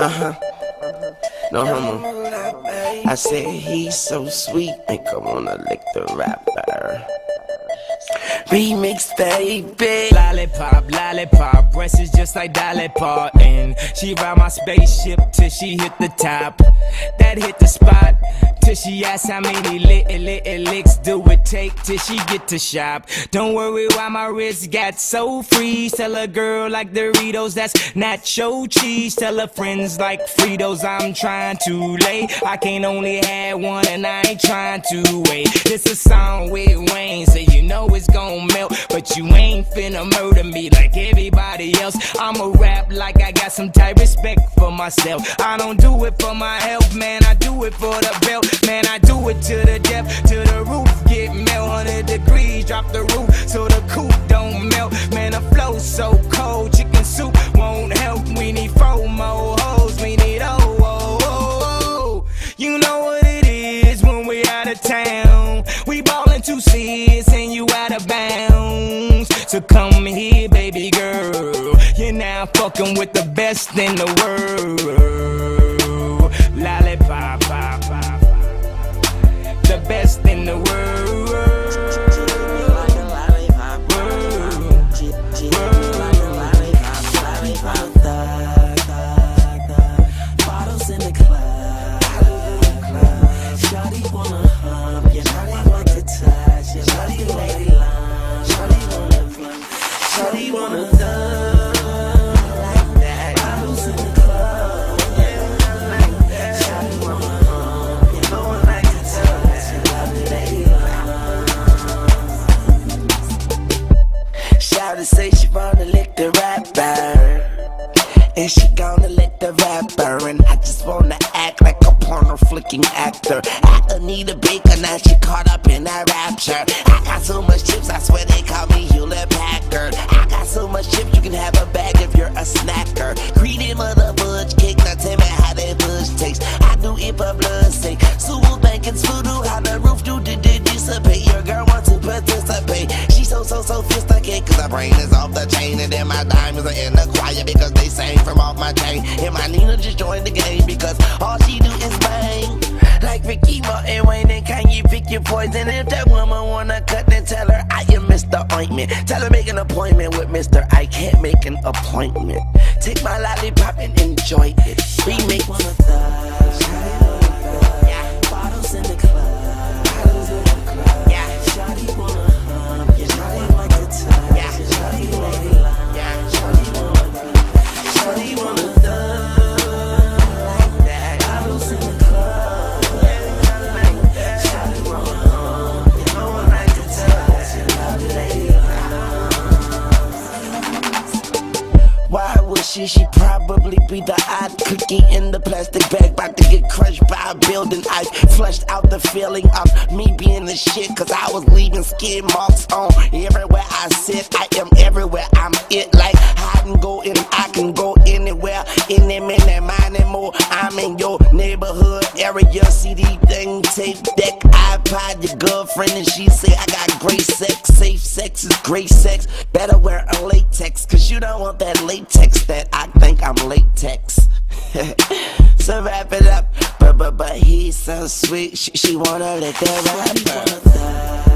Uh huh. No homo. I said he's so sweet, make I wanna lick the rapper. Remix, baby. Lollipop, lollipop, breasts is just like Dolly Parton. She ride my spaceship till she hit the top. That hit the spot till she asks how many little, little licks do it take till she get to shop. Don't worry why my wrist got so free. Tell a girl like Doritos, that's nacho cheese. Tell her friends like Fritos, I'm trying to lay. I can't only have one and I ain't trying to wait. This a song with Wayne, so you know it's gon' melt. But you ain't finna murder me like everybody else. I'ma rap like I got some type respect for myself. I don't do it for my health, man. I do it for the belt. Man, I do it to the depth, to the roof. Get melt 100 degrees, drop the So come here, baby girl. You're now fucking with the best in the world. And she gonna lick the rapper And I just wanna act like a porno flicking actor. I need a baker, now she caught up in that rapture. I got so brain is off the chain And then my diamonds are in the choir Because they sang from off my chain And my Nina just joined the game Because all she do is bang Like Ricky Martin, Wayne and Kanye Pick your poison If that woman wanna cut then tell her I am Mr. Ointment Tell her make an appointment with Mr. I can't make an appointment Take my lollipop and enjoy it Remake one of those She? She probably be the odd cookie in the plastic bag, about to get crushed by a building. I flushed out the feeling of me being the shit, cause I was leaving skin marks on everywhere I sit. I am everywhere, I'm it like hide and go, and I can go iPod, your girlfriend, and she say I got great sex. Safe sex is great sex. Better wear a latex, cause you don't want that latex that I think I'm latex. so wrap it up, but but but he's so sweet. She, she wanna lick the rapper.